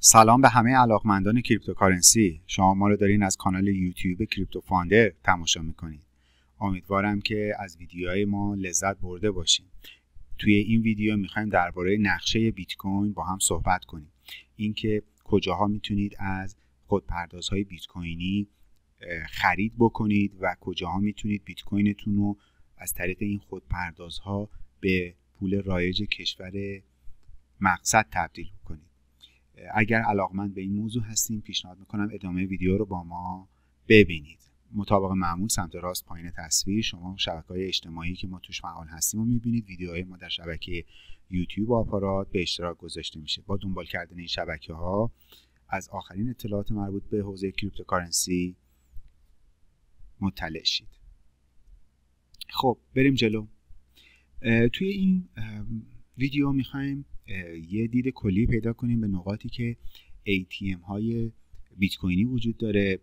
سلام به همه علاقمندان cryptocurrency. شما ما رو دارین از کانال یوتیوب Crypto Funder تماشا می‌کنید. امیدوارم که از ویدیوهای ما لذت برده باشین. توی این ویدیو می‌خوایم درباره نقشه بیت کوین با هم صحبت کنیم. اینکه کجاها می‌تونید از خودپردازهای بیت کوینی خرید بکنید و کجاها می‌تونید بیت کوینتون رو از طریق این خودپردازها به پول رایج کشور مقصد تبدیل کنید اگر علاقمند به این موضوع هستیم پیشنهاد می‌کنم ادامه ویدیو رو با ما ببینید. مطابق معمول سمت راست پایین تصویر شما شبکه های اجتماعی که ما توش فعال هستیم و می‌بینید. ویدیوهای ما در شبکه یوتیوب آپارات به اشتراک گذاشته میشه. با دنبال کردن این شبکه ها از آخرین اطلاعات مربوط به حوزه cryptocurrency مطلع شید. خب بریم جلو. توی این ویدیو می‌خوایم یه دید کلی پیدا کنیم به نقاطی که ATM های بیت کوینی وجود داره.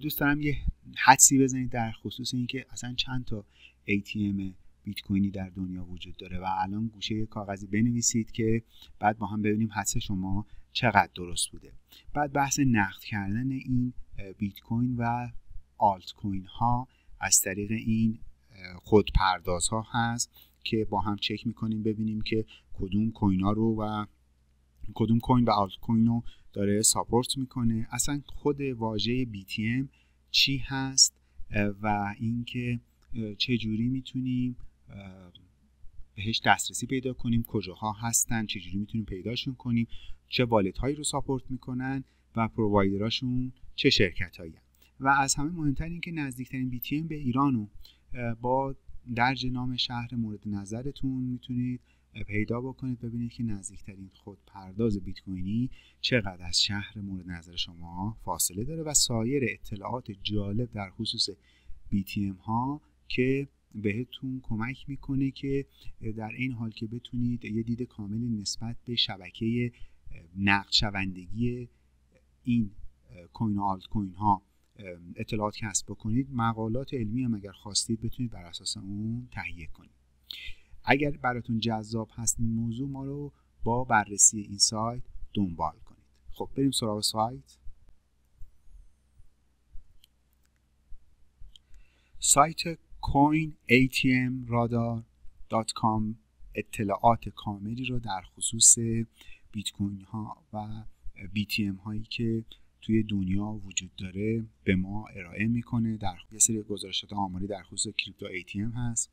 دوست دارم یه حدسی بزنید در خصوص اینکه اصلا چند تا ATM بیت کوینی در دنیا وجود داره و الان گوشه کاغذی بنویسید که بعد با هم ببینیم حدس شما چقدر درست بوده. بعد بحث نقد کردن این بیت کوین و آلت کوین ها از طریق این خودپرداز ها هست که با هم چک می‌کنیم ببینیم که کدوم کوین ها رو و کدوم کوین و آلت کوین رو داره ساپورت می‌کنه. اصلا خود واژه BTM چی هست و اینکه چه جوری می‌تونیم بهش دسترسی پیدا کنیم کجاها هستن جوری می‌تونیم پیداشون کنیم چه والت هایی رو ساپورت می‌کنن و پرووایدراشون چه شرکت هایی و از همه مهمتر اینکه نزدیکترین BTM به ایران با درج نام شهر مورد نظرتون می‌تونید پیدا بکنید ببینید که نزدیکترین خود پرداز بیت کوینی چقدر از شهر مورد نظر شما فاصله داره و سایر اطلاعات جالب در خصوص BTM ها که بهتون کمک می‌کنه که در این حال که بتونید یه دید کاملی نسبت به شبکه نقد شوندگی این کوین آلت کوین ها اطلاعات کسب بکنید. مقالات علمی هم اگر خواستید بتونید بر اساس اون تهیه کنید. اگر براتون جذاب هست این موضوع ما رو با بررسی این سایت دنبال کنید. خب بریم سراغ سایت. سایت coinatmradar.com اطلاعات کاملی رو در خصوص بیت کوین ها و BTM هایی که توی دنیا وجود داره به ما ارائه می‌کنه. در یه سری گزارشات آماری در خصوص کریپتو ATM هست.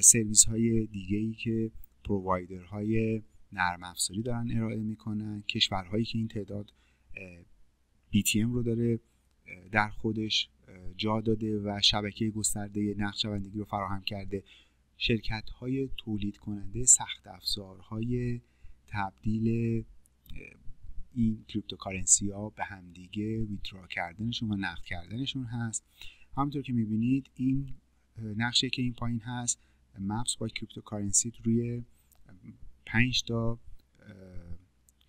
سرویس های دیگه ای که پرووایدر های نرم افزاری دارن ارائه می‌کنن کشورهایی که این تعداد BTM رو داره در خودش جا داده و شبکه گسترده نقشبندگی رو فراهم کرده شرکت های تولید کننده سخت افزارهای تبدیل این cryptocurrency ها به همدیگه withdraw کردنشون و نقد کردنشون هست. همونطور که می‌بینید این نقشه که این پایین هست maps با cryptocurrency روی 5 تا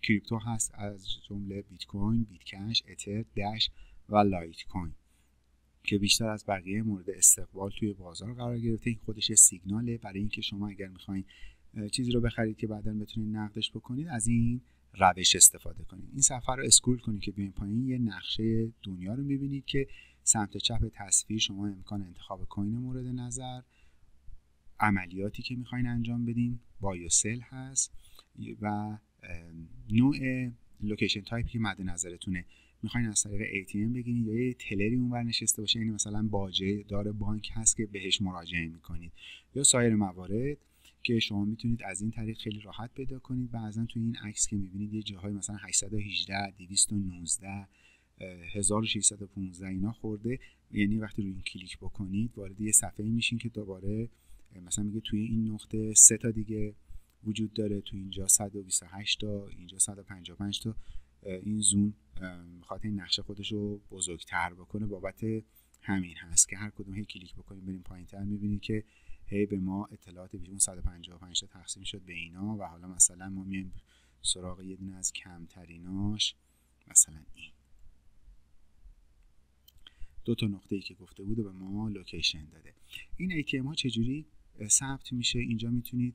crypto هست از جمله بیت کوین، Bit Cash، Ether، Dash و Litecoin که بیشتر از بقیه مورد استقبال توی بازار قرار گرفته. این خودش سیگناله. برای اینکه شما اگر می‌خواین چیزی رو بخرید که بعدا بتونید نقدش بکنید از این روش استفاده کنید. این صفحه رو scroll کنید که بیاین پایین یه نقشه دنیا رو می‌بینید که سمت چپ تصویر شما امکان انتخاب coin مورد نظر عملیاتی که می‌خواین انجام بدین buy و sell هست و نوع location type ی که مد نظرتونه. می‌خواین از طریق ATM بگیرید یا یه تلری اونور نشسته باشه یعنی مثلا باجه دار بانک هست که بهش مراجعه می‌کنید. یا سایر موارد که شما می‌تونید از این طریق خیلی راحت پیدا کنید. بعضا تو این عکس که می‌بینید یه جاهای مثلا 818 219 1615 اینا خورده. یعنی وقتی روی این کلیک بکنید وارد یه صفحه میشین که دوباره مثلا میگه توی این نقطه سه تا دیگه وجود داره تو اینجا 128 تا اینجا 155 تا. این زون می‌خواد این نقشه خودش رو بزرگتر بکنه. بابت همین هست که هر کدوم هی کلیک بکنیم بریم پایین تر می‌بینید که هی به ما اطلاعات بیشون 155 تا تقسیم شد به اینا و حالا مثلا ما میایم سراغ یه دونه از کمتریناش مثلا این. دو تا نقطه ای که گفته بوده به ما لوکیشن داده. این ATM ها چجوری ثبت میشه. اینجا می‌تونید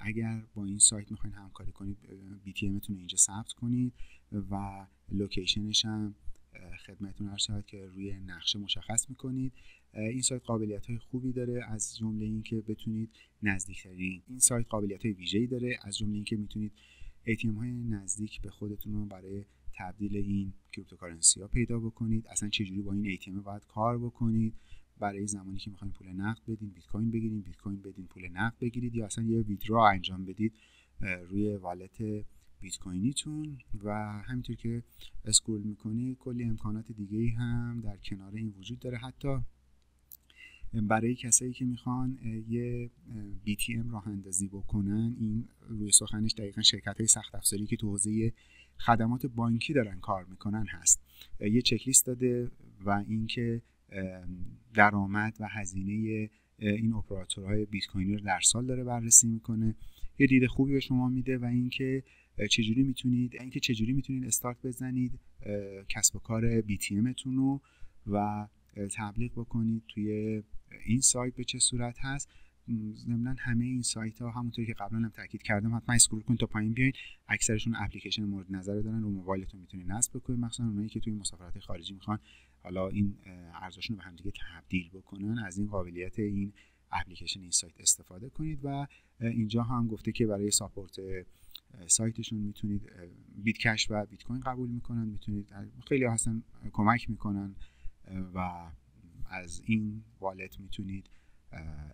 اگر با این سایت می‌خواین همکاری کنید BTM رو اینجا ثبت کنید و location ش هم خدمتتون عرض شود که روی نقشه مشخص می‌کنید. این سایت قابلیت های خوبی داره از جمله اینکه بتونید نزدیکترین این سایت قابلیت های ویژه‌ای داره از جمله اینکه می‌تونید ATM های نزدیک به خودتون رو برای تبدیل این cryptocurrency ها پیدا بکنید. اصلا چجوری با این ATM باید کار بکنید؟ برای زمانی که می‌خواین پول نقد بدین بیت کوین بگیرین بیت کوین بدین پول نقد بگیرید یا اصلا یه ویدرو انجام بدید روی والت بیت کوینیتون و همینطور که اسکرول می‌کنید کلی امکانات دیگه هم در کنار این وجود داره. حتی برای کسایی که می‌خوان یه BTM راه اندازی بکنن این روی سخنش دقیقا شرکت های سخت افزاری که تو حوزه خدمات بانکی دارن کار می‌کنن هست. یه چکلیست داده و اینکه درآمد و هزینه این اپراتورهای بیت کوینی رو در سال داره بررسی می‌کنه. یه دید خوبی به شما میده و اینکه چجوری می‌تونید اینکه چجوری می‌تونید استارت بزنید کسب و کار بی رو و تبلیغ بکنید توی این سایت به چه صورت هست. ضمنا همه این سایت ها همونطوری که قبلا هم تاکید کردم حتما اسکرول کنید تا پایین بیاین. اکثرشون اپلیکیشن مورد نظر دارن رو موبایلتون می‌تونید نصب بکنید. مخصوصا اونایی که توی مسافرت خارجی می‌خوان حالا این ارزششون رو به همدیگه تبدیل بکنن از این قابلیت این اپلیکیشن این سایت استفاده کنید و اینجا هم گفته که برای ساپورت سایتشون می‌تونید بیت کش و بیت کوین قبول می‌کنن می‌تونید خیلی هستن کمک می‌کنن و از این والت می‌تونید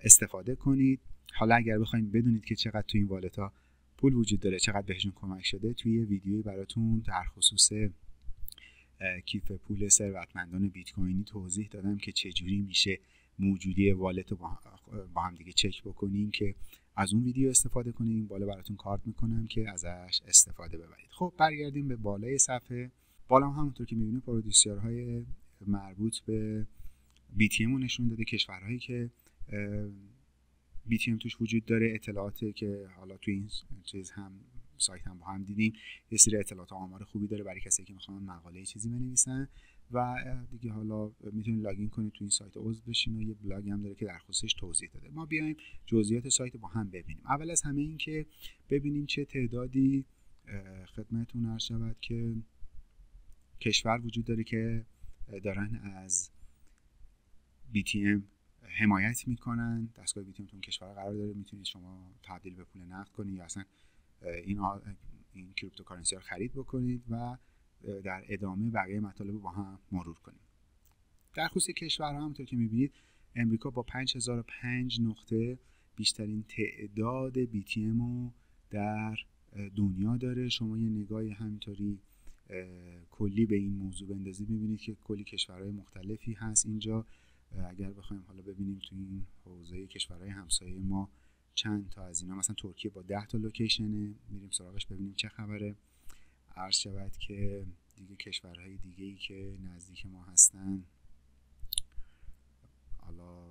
استفاده کنید. حالا اگر بخواید بدونید که چقدر تو این والت ها پول وجود داره چقدر بهشون کمک شده توی ویدیوی براتون در خصوص کیف پول ثروتمندان بیت کوینی توضیح دادم که چجوری میشه موجودی والت با هم دیگه چک بکنیم که از اون ویدیو استفاده کنیم بالا براتون کارت می‌کنم که ازش استفاده ببرید. خب برگردیم به بالای صفحه. بالا هم همونطور که می‌بینید پرودوسرهای مربوط به رو نشون داده. کشورهایی که BTM توش وجود داره اطلاعاتی که حالا تو این چیز هم سایت هم با هم دیدیم. یه سری اطلاعات آمار خوبی داره برای کسی که می‌خوان مقاله چیزی بنویسن و دیگه حالا می‌تونید لاگین کنید تو این سایت عضو بشین و یه بلاگ هم داره که در خصوصش توضیح داده. ما بیایم جزئیات سایت با هم ببینیم. اول از همه این که ببینیم چه تعدادی خدمتتون عرض شود که کشور وجود داره که دارن از BTM حمایت می‌کنن. دستگاه BTM تون کشور قرار داره. می‌تونید شما تبدیل به پول نقد کنید یا اصلا این این کریپتوکارنسی ها خرید بکنید و در ادامه بقیه مطالب رو با هم مرور کنیم. در خصوص کشورها همونطور که می‌بینید امریکا با 5005 نقطه بیشترین تعداد BTM رو در دنیا داره. شما یه نگاهی همینطوری کلی به این موضوع بندازید می‌بینید که کلی کشورهای مختلفی هست اینجا. اگر بخوایم حالا ببینیم تو این حوزه کشورهای همسایه ما چند تا از اینا مثلا ترکیه با 10 تا لوکیشنه. میریم سراغش ببینیم چه خبره. عرض شود که دیگه کشورهای دیگه ای که نزدیک ما هستن حالا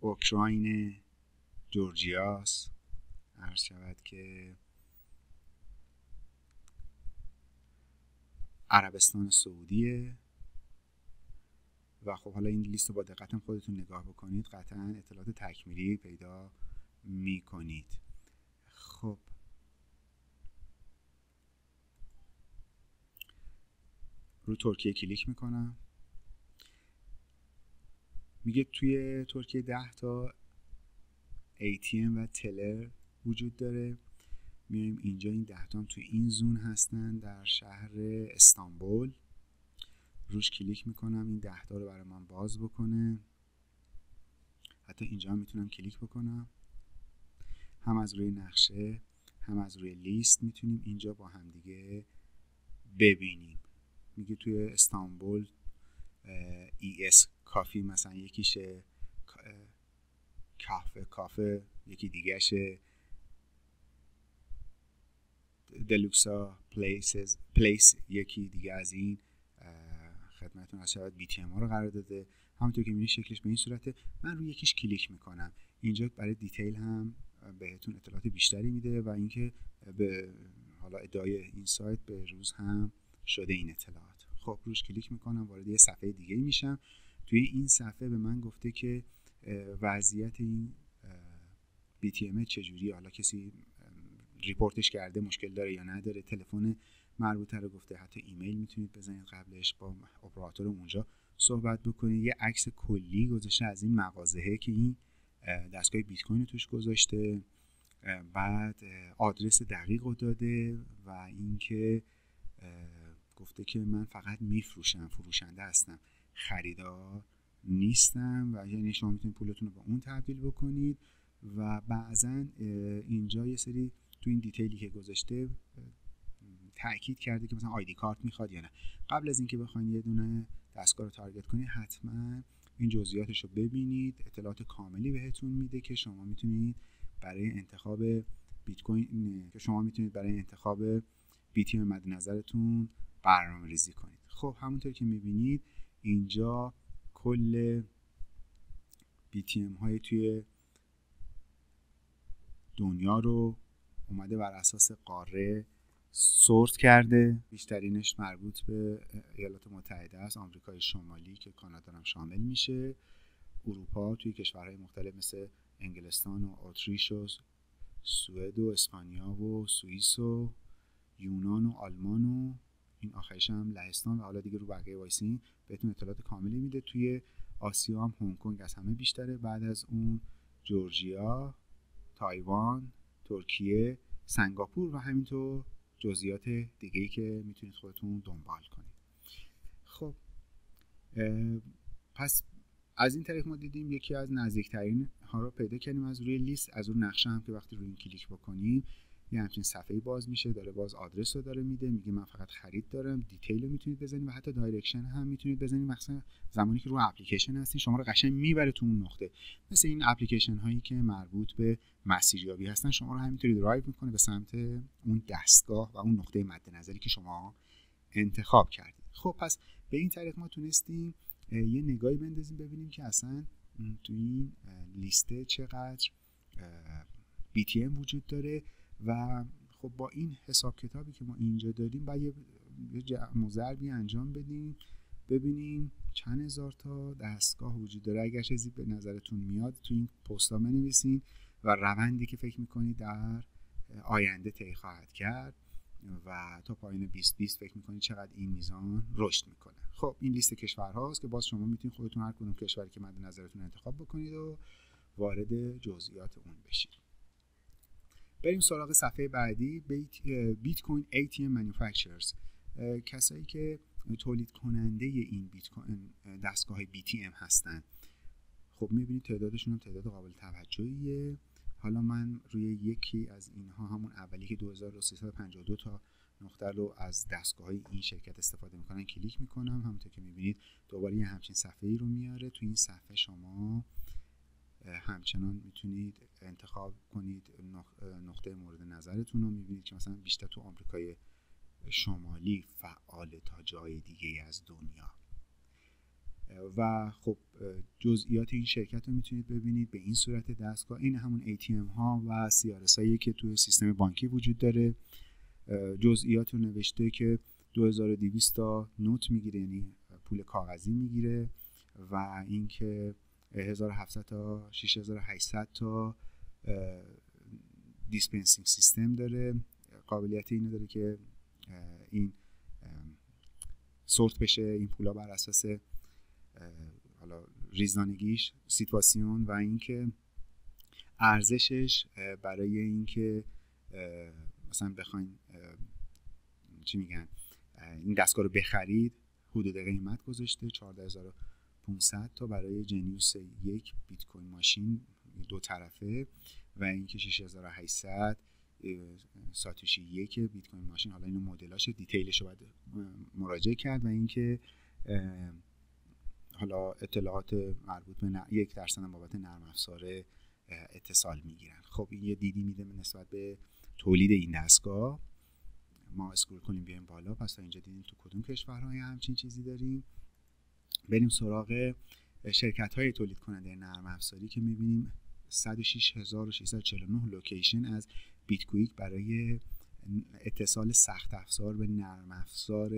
اوکراین جورجیاس عرض شود که عربستان سعودیه. و خب حالا این لیست رو با دقت خودتون نگاه بکنید قطعا اطلاعات تکمیلی پیدا می‌کنید. خب. رو ترکیه کلیک می‌کنم. میگه توی ترکیه ده تا ATM و تلر وجود داره. میایم اینجا این ده تا توی این زون هستن در شهر استانبول. روش کلیک می‌کنم این ده رو برای من باز بکنه. حتی اینجا هم می‌تونم کلیک بکنم. هم از روی نقشه هم از روی لیست می‌تونیم اینجا با هم دیگه ببینیم. میگه توی استانبول ای اس کافی مثلا یکیشه کافه کافه یکی دیگهشه. دلوکسا پلیسز پلیس یکی دیگه از این. خدمتتون از شود ام رو قرار داده. همونطور که می‌بینید شکلش به این صورته. من روی یکیش کلیک می‌کنم. اینجا برای دیتیل هم بهتون اطلاعات بیشتری میده و اینکه به حالا ادعای این سایت به روز هم شده این اطلاعات. خب روش کلیک می‌کنم. وارد یه صفحه دیگه میشم. توی این صفحه به من گفته که وضعیت این BTM چجوری حالا کسی report ش کرده مشکل داره یا نداره؟ تلفن مربوطه رو گفته. حتی ایمیل می‌تونید بزنید قبلش. با اپراتور اونجا صحبت بکنید. یه عکس کلی گذاشته از این مغازهه که این دستگاه بیت کوین توش گذاشته. بعد آدرس دقیق رو داده و اینکه گفته که من فقط میفروشم فروشنده هستم. خریدار نیستم و یعنی شما می‌تونید پولتون رو به اون تبدیل بکنید و بعضا اینجا یه سری تو این دیتیلی که گذاشته تاکید کرده که مثلا آیدی کارت می‌خواد یا نه. قبل از اینکه بخواید یه دونه دستگاه رو تارگت کنید حتما این جزئیاتش رو ببینید. اطلاعات کاملی بهتون میده که شما می‌تونید برای انتخاب بیت کوین که شما می‌تونید برای انتخاب بیتی مد نظرتون برنامه ریزی کنید. خب همونطور که می‌بینید اینجا کل BTM های توی دنیا رو اومده بر اساس قاره سورت کرده. بیشترینش مربوط به ایالات متحده است آمریکای شمالی که کانادا هم شامل میشه. اروپا توی کشورهای مختلف مثل انگلستان و اتریش و سوئد و اسپانیا و سوئیس و یونان و آلمان و این آخرش هم لهستان و حالا دیگه رو بقیه وایسین بهتون اطلاعات کاملی میده. توی آسیا هم هنگ کنگ از همه بیشتره. بعد از اون جورجیا تایوان ترکیه سنگاپور و همینطور جزئیات دیگه ای که می‌تونید خودتون دنبال کنید. خب پس از این طریق ما دیدیم یکی از نزدیکترین ها رو پیدا کردیم از روی لیست از اون نقشه هم که وقتی روی این کلیک بکنیم یه همچین صفحه باز میشه داره باز آدرس رو داره میده میگه من فقط خرید دارم detail رو می‌تونید بزنید و حتی direction هم می‌تونید بزنید. مثلا زمانی که رو اپلیکیشن هستین شما رو قشنگ می‌بره تو اون نقطه. مثل این اپلیکیشن هایی که مربوط به مسیریابی هستن شما رو همینطوری درایو می‌کنه به سمت اون دستگاه و اون نقطه مد نظری که شما انتخاب کردید. خب پس به این طریق ما تونستیم یه نگاهی بندازیم ببینیم که اصلا تو این لیسته چقدر BTM وجود داره. و خب با این حساب کتابی که ما اینجا داریم باید یه مزربی انجام بدیم ببینیم چند هزار تا دستگاه وجود داره. اگر چیزی به نظرتون میاد تو این پستا بنویسین و روندی که فکر می‌کنید در آینده طی خواهد کرد و تا پایین 2020 فکر می‌کنید چقدر این میزان رشد می‌کنه. خب این لیست کشورهاست که باز شما می‌تونید خودتون هر کدوم کشوری که مد نظرتون انتخاب بکنید و وارد جزئیات اون بشید. بریم سراغ صفحه بعدی بیت کوین ATM Manufacturers کسایی که تولید کننده این بیت کوین دستگاه BTM هستن. خب می‌بینید تعدادشون هم تعداد قابل توجهیه. حالا من روی یکی از اینها همون اولی که 2352 تا نقطه رو از دستگاه های این شرکت استفاده می‌کنن کلیک می‌کنم. همونطور که می‌بینید دوباره یه همچین صفحه ای رو میاره. تو این صفحه شما همچنان می‌تونید انتخاب کنید نقطه مورد نظرتون رو. می‌بینید که مثلا بیشتر تو آمریکای شمالی فعال تا جای دیگه از دنیا. و خب جزئیات این شرکت رو می‌تونید ببینید به این صورت دستگاه. این همون ATM ها و CRS هایی که توی سیستم بانکی وجود داره. جزئیات رو نوشته که 2200 تا نوت می‌گیره یعنی پول کاغذی می‌گیره و اینکه 1700 تا 6800 تا دیسپنسینگ سیستم داره. قابلیت اینو داره که این سورت بشه این پولا بر اساس حالا ریزانگیش سیتواسیون و اینکه ارزشش برای اینکه مثلا بخواین چی میگن این دستگاه رو بخرید حدود قیمت گذاشته 14500 تا برای جنیوس یک بیت کوین ماشین دو طرفه و اینکه 6800 ساتوشی یک بیت کوین ماشین. حالا اینو مدلاش دیتیلش رو باید مراجعه کرد و اینکه حالا اطلاعات مربوط به یک درصد بابت نرم افزار اتصال می‌گیرن. خب این یه دیدی میده نسبت به تولید این دستگاه. ما scroll کنیم بیایم بالا. پس اینجا دیدیم تو کدوم کشورهای همچین چیزی داریم؟ بریم سراغ شرکت های تولید کننده نرم افزاری که می‌بینیم 106649 location از بیت برای اتصال سخت افزار به نرم افزار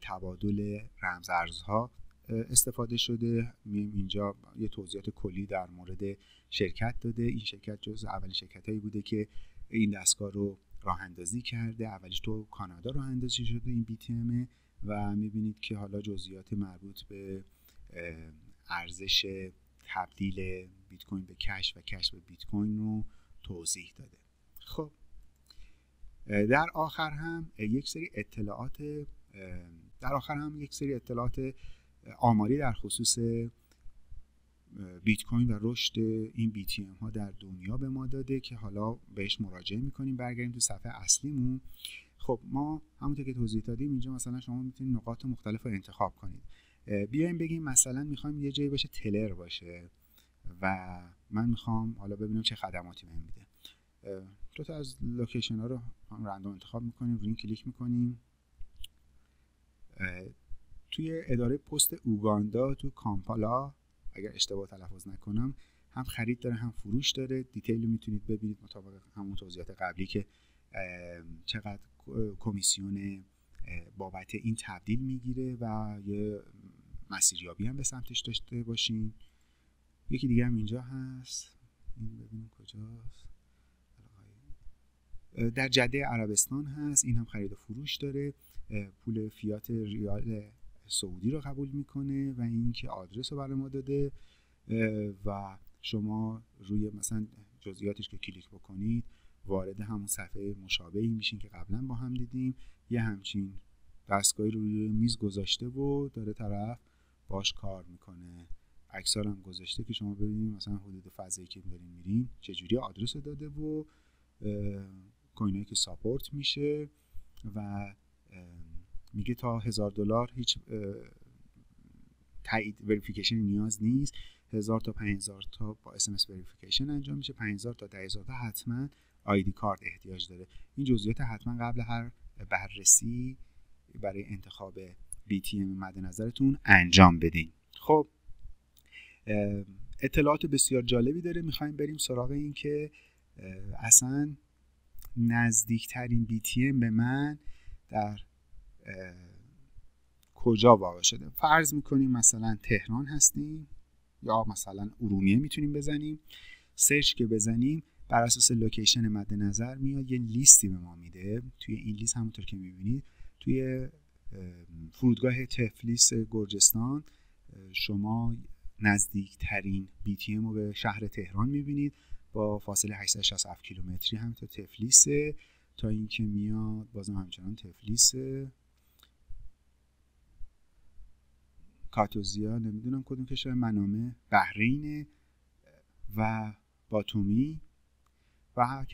تبادل رمز ارزها استفاده شده. میایم اینجا یه توضیحات کلی در مورد شرکت داده. این شرکت جز اولین شرکت هایی بوده که این دستگاه رو راه اندازی کرده. اولیش تو کانادا راه اندازی شده این BTM و می‌بینید که حالا جزئیات مربوط به ارزش تبدیل بیت کوین به کش و کش به بیت کوین رو توضیح داده. خب در آخر هم یک سری اطلاعات در آخر هم یک سری اطلاعات آماری در خصوص بیت کوین و رشد این BTM ها در دنیا به ما داده که حالا بهش مراجعه می‌کنیم برگردیم تو صفحه اصلیمون. خب ما همونطور که توضیح دادیم اینجا مثلا شما می‌تونید نقاط مختلف رو انتخاب کنید. بیایم بگیم مثلا می‌خوایم یه جایی باشه teller باشه و من می‌خوام حالا ببینم چه خدماتی بهم میده. دو تا از location ها رو هم random انتخاب می‌کنیم روی این کلیک می‌کنیم. توی اداره پست اوگاندا تو کامپالا اگر اشتباه تلفظ نکنم هم خرید داره هم فروش داره. دیتیل رو می‌تونید ببینید مطابق همون توضیحات قبلی که چقدر کمیسیون بابت این تبدیل می‌گیره و یه مسیریابی هم به سمتش داشته باشین. یکی دیگه هم اینجا هست. این ببینیم کجاست. در جده عربستان هست. این هم خرید و فروش داره. پول فیات ریال سعودی رو قبول می‌کنه و اینکه آدرس رو برای ما داده. و شما روی مثلا جزئیاتش که کلیک بکنید وارد همون صفحه مشابهی میشین که قبلا با هم دیدیم. یه همچین دستگاهی روی میز گذاشته و داره طرف باش کار می‌کنه. اکثر هم گذاشته که شما ببینید مثلا حدود فضایی که داریم میریم چجوری آدرس داده و coin ایی که support میشه و میگه تا هزار دلار هیچ تایید verification نیاز نیست. هزار تا 5000 تا با SMS verification انجام میشه. 5000 تا 10000 تا حتما ID card احتیاج داره. این جزئیات حتما قبل هر بررسی برای انتخاب BTM مد نظرتون انجام بدین. خب اطلاعات بسیار جالبی داره. می‌خوایم بریم سراغ این که اصلا نزدیکترین BTM به من در کجا واقع شده. فرض می‌کنیم مثلا تهران هستیم یا مثلا ارومیه می‌تونیم بزنیم. سرچ که بزنیم بر اساس لوکیشن مد نظر میاد یه لیستی به ما میده. توی این لیست همونطور که می‌بینید توی فرودگاه تفلیس گرجستان شما نزدیکترین BTM رو به شهر تهران می‌بینید. با فاصله 867 کیلومتری هم تا تفلیس تا اینکه میاد بازم همچنان تفلیس کاتوزیا نمی‌دونم کدوم کشور منامه بحرین و باتومی. و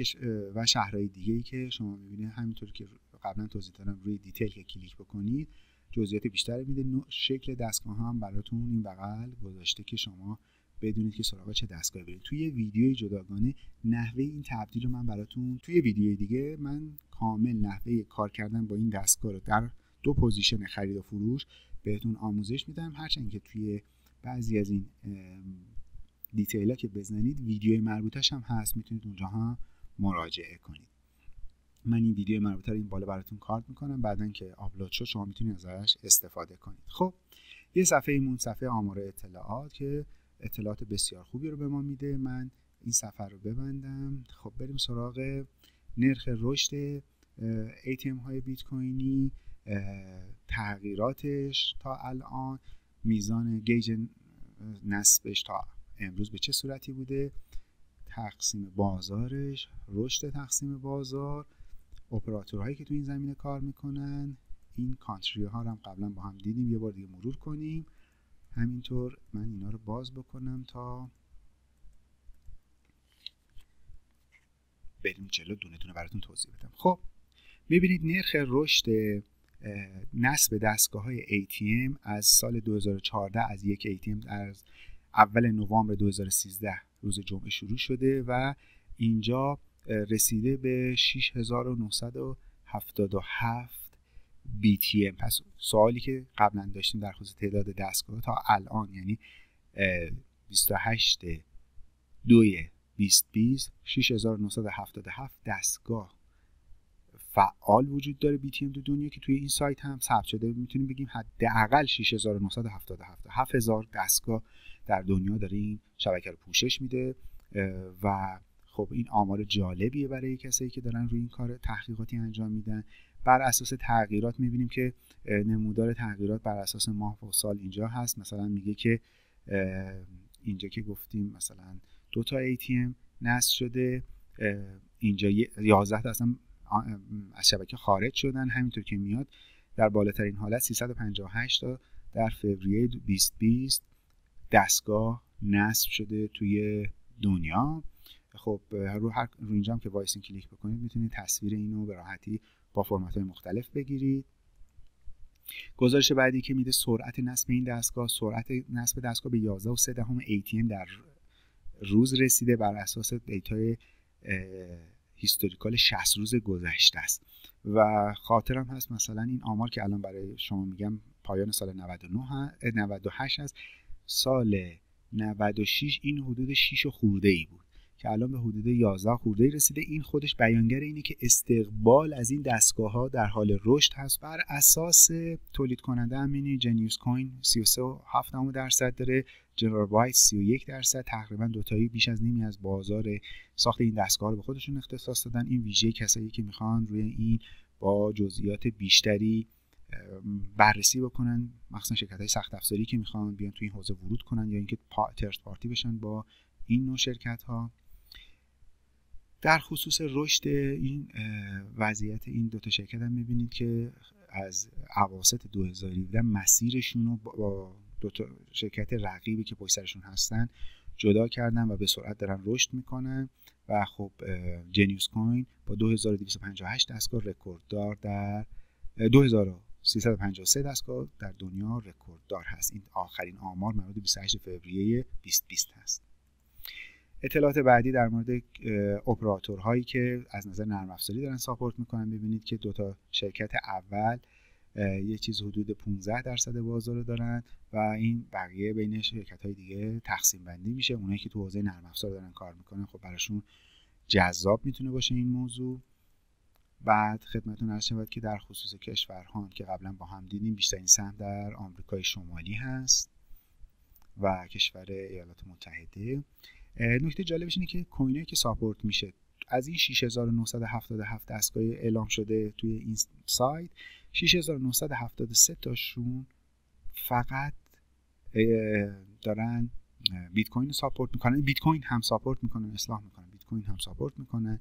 و شهرهای دیگه ای که شما می‌بینید همینطور که قبلا توضیح دادم روی دیتیل که کلیک بکنید جزئیات بیشتری میده. شکل دستگاه هم براتون این بغل گذاشته که شما بدونید که سراغ چه دستگاهی برید. توی ویدیوی جداگانه نحوه این تبدیل رو من براتون توی ویدیوی دیگه من کامل نحوه کار کردن با این دستگاه رو در دو position خرید و فروش بهتون آموزش میدم. هرچند که توی بعضی از این detail که بزنید ویدیوی مربوطش هم هست. می‌تونید اونجا هم مراجعه کنید. من این ویدیو مربوطه رو این بالا براتون کارت می‌کنم. بعدا که آپلود شد شما می‌تونید ازش استفاده کنید. خب یه صفحه ایمون صفحه آمار اطلاعات که اطلاعات بسیار خوبی رو به ما میده. من این صفحه رو ببندم. خب بریم سراغ نرخ رشد ATM های بیت کوینی تغییراتش تا الان میزان گیج نسبش تا امروز به چه صورتی بوده؟ تقسیم بازارش رشد تقسیم بازار اپراتورهایی که تو این زمینه کار می‌کنن. این کانتری ها رو هم قبلا با هم دیدیم یه بار دیگه مرور کنیم. همینطور من اینا رو باز بکنم تا بریم جلو دونه دونه براتون توضیح بدم. خب می‌بینید نرخ رشد نصب دستگاه های ATM از سال 2014 از یک ATM از اول نوامبر 2013 روز جمعه شروع شده و اینجا رسیده به 6977 BTM پس سوالی که قبلا داشتیم در خصوص تعداد دستگاه تا الان یعنی 28 دوی 2020 6977 دستگاه فعال وجود داره BTM دو دنیا که توی این سایت هم ثبت شده. می‌تونیم بگیم حداقل 6977 7000 دستگاه در دنیا داره این شبکه رو پوشش میده. و خب این آمار جالبیه برای کسایی که دارن روی این کار تحقیقاتی انجام میدن. بر اساس تغییرات می‌بینیم که نمودار تغییرات بر اساس ماه و سال اینجا هست. مثلا میگه که اینجا که گفتیم مثلا دو تا ATM نصب شده. اینجا 11 تا اصلا از شبکه خارج شدن. همینطور که میاد در بالاترین حالت 358 تا در فوریه 2020 دستگاه نصب شده توی دنیا. خب رو هر رو اینجا هم که وایسین کلیک بکنید می‌تونید تصویر اینو به راحتی با فرمت های مختلف بگیرید. گزارش بعدی که میده سرعت نصب این دستگاه سرعت نصب دستگاه به 11 و 3 دهم ATM در روز رسیده بر اساس data ی historical 60 روز گذشته است. و خاطرم هست مثلا این آمار که الان برای شما میگم پایان سال 99 98 است. سال 96 این حدود 6 خورده ای بود که الان به حدود 11 خورده رسیده. این خودش بیانگر اینه که استقبال از این دستگاه ها در حال رشد هست. بر اساس تولید کننده همینی جنیوس کوین 33.7 درصد داره. جنرال وایت 31 درصد تقریبا دوتایی بیش از نیمی از بازار ساخت این دستگاه رو به خودشون اختصاص دادن. این ویژه کسایی که می‌خوان روی این با جزئیات بیشتری بررسی بکنن مخصوصا شرکت های سخت افزاری که می‌خوان بیان توی این حوزه ورود کنن یا اینکه ترس پارتی بشن با این نوع شرکت ها در خصوص رشد این وضعیت این دوتا شرکت هم می‌بینید که از عواسط 2017 مسیرشون رو با دو تا شرکت رقیبی که پشت سرشون هستن جدا کردن و به سرعت دارن رشد می‌کنن. و خب جنیوس کوین با 2258 دستگاه رکورددار در 2353 دستگاه در دنیا رکورددار هست. این آخرین آمار مربوط 28 فوریه 2020 هست. اطلاعات بعدی در مورد اپراتورهایی که از نظر نرم افزاری دارن ساپورت می‌کنن. ببینید که دو تا شرکت اول یه چیز حدود 15 درصد بازار دارن و این بقیه بین شرکت های دیگه تقسیم بندی میشه. اونایی که تو حوزه نرم افزار دارن کار می‌کنن خب براشون جذاب می‌تونه باشه این موضوع. بعد خدمتتون عرض شود که در خصوص کشورها که قبلا با هم دیدیم بیشترین سهم در آمریکای شمالی هست و کشور ایالات متحده. نکته جالبش اینه که کوینایی که ساپورت میشه از این 6977 دستگاه اعلام شده توی این سایت 6973 تاشون فقط دارن بیت کوین support می‌کنن. بیت کوین هم support می‌کنن اصلاح می‌کنن بیت کوین هم support می‌کنن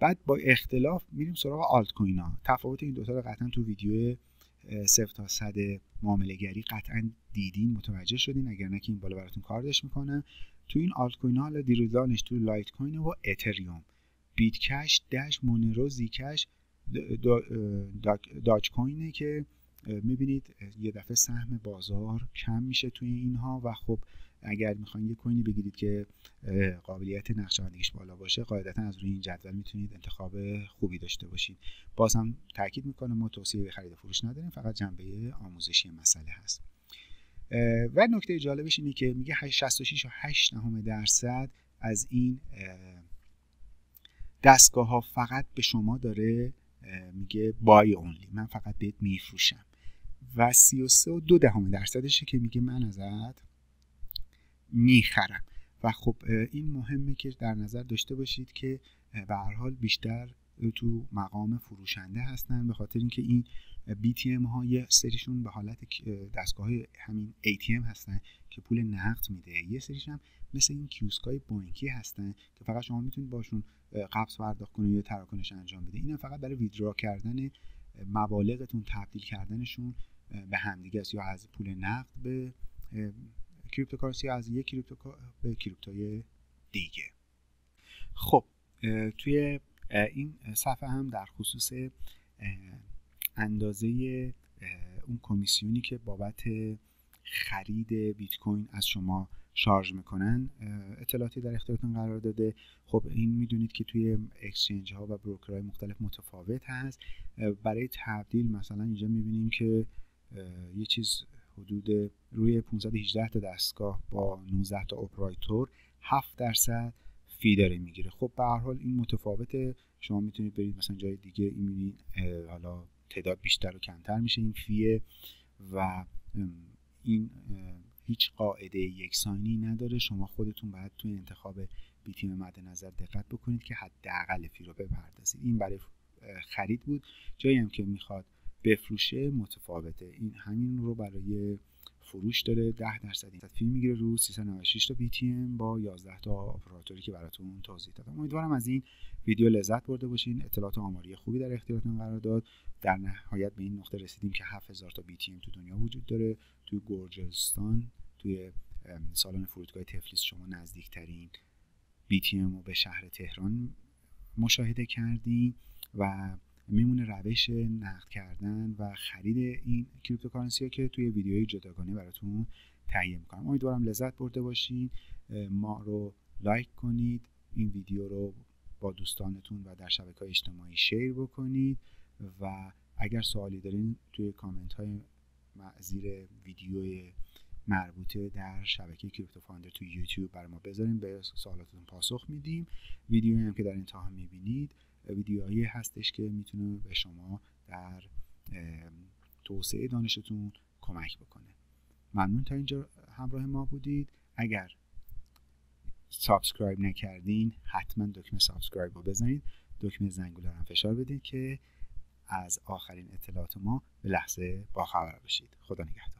بعد با اختلاف میریم سراغ آلت کوین ها تفاوت این دوتا رو قطعا تو ویدیو صفر تا صد معامله گری قطعا دیدین متوجه شدین اگر نه که این بالا براتون کاردش می‌کنه. تو این آلت کوین ها حالا تو لایت کوین و اتریوم بیت کش دش مونرو زیکش داج کوینه که می‌بینید یه دفعه سهم بازار کم میشه توی اینها و خب اگر می‌خواین یه کوینی بگیرید که قابلیت نقشه‌بندیش بالا باشه قاعدتا از روی این جدول می‌تونید انتخاب خوبی داشته باشید. باز هم تاکید می‌کنه ما توصیه به خرید فروش نداریم فقط جنبه آموزشی مسئله هست. و نکته جالبش اینه که میگه 66 و 8 درصد از این دستگاه ها فقط به شما داره میگه بای اونلی من فقط بهت میفروشم. و 33 و دو دهم درصدشه که میگه من ازت می‌خرم. و خب این مهمه که در نظر داشته باشید که به هر حال بیشتر تو مقام فروشنده هستن به خاطر اینکه این BTM ها یه سریشون به حالت دستگاه های همین ATM هستن که پول نقد میده. یه سریش هم مثل این کیوسکای بانکی هستن که فقط شما می‌تونید باشون قبض پرداخت کنید یا تراکنش انجام بده این فقط برای withdraw کردن مبالغتون تبدیل کردنشون به همدیگه است. یا از پول نقد به cryptocurrency از یک crypto به crypto ی دیگه. خب توی این صفحه هم در خصوص اندازه اون کمیسیونی که بابت خرید بیت کوین از شما شارژ می‌کنن اطلاعاتی در اختیارتون قرار داده. خب این می‌دونید که توی اکسچنج ها و بروکر های مختلف متفاوت هست. برای تبدیل مثلا اینجا می‌بینیم که یه چیز حدود روی 518 تا دستگاه با 19 تا اپراتور 7 درصد فی داره می‌گیره. خب به هر حال این متفاوته. شما می‌تونید برید مثلا جای دیگه این حالا تعداد بیشتر و کمتر میشه این فیه و این هیچ قاعده یکسانی نداره. شما خودتون باید توی انتخاب بیتیم مد نظر دقت بکنید که حداقل فی رو بپردازید. این برای خرید بود. جایی هم که می‌خواد بفروشه متفاوته. این همین رو برای فروش داره. 10 درصد این فیلم می‌گیره رو 396 تا BTM با 11 تا اپراتوری که براتون توضیح دادم. امیدوارم از این ویدیو لذت برده باشین. اطلاعات آماری خوبی در اختیارتون قرار داد. در نهایت به این نقطه رسیدیم که 7000 تا BTM تو دنیا وجود داره. توی گرجستان توی سالن فرودگاه تفلیس شما نزدیکترین BTM رو به شهر تهران مشاهده کردیم و میمونه روش نقد کردن و خرید این کریپتوکارنسی ها که توی ویدیوی جداگانه براتون تهیه می‌کنم. امیدوارم لذت برده باشین. ما رو لایک کنید. این ویدیو رو با دوستانتون و در شبکه اجتماعی شیر بکنید. و اگر سوالی دارین توی کامنت های زیر ویدیو مربوطه در شبکه کریپتو فاندر توی یوتیوب برای ما بذارین به سوالاتتون پاسخ میدیم. ویدیویی هم که در انتها می‌بینید ویدیوهایی هستش که می‌تونه به شما در توسعه دانشتون کمک بکنه. ممنون تا اینجا همراه ما بودید. اگر subscribe نکردین حتما دکمه subscribe رو بزنید. دکمه زنگوله هم فشار بدید که از آخرین اطلاعات ما به لحظه باخبر بشید خدا نگهدار.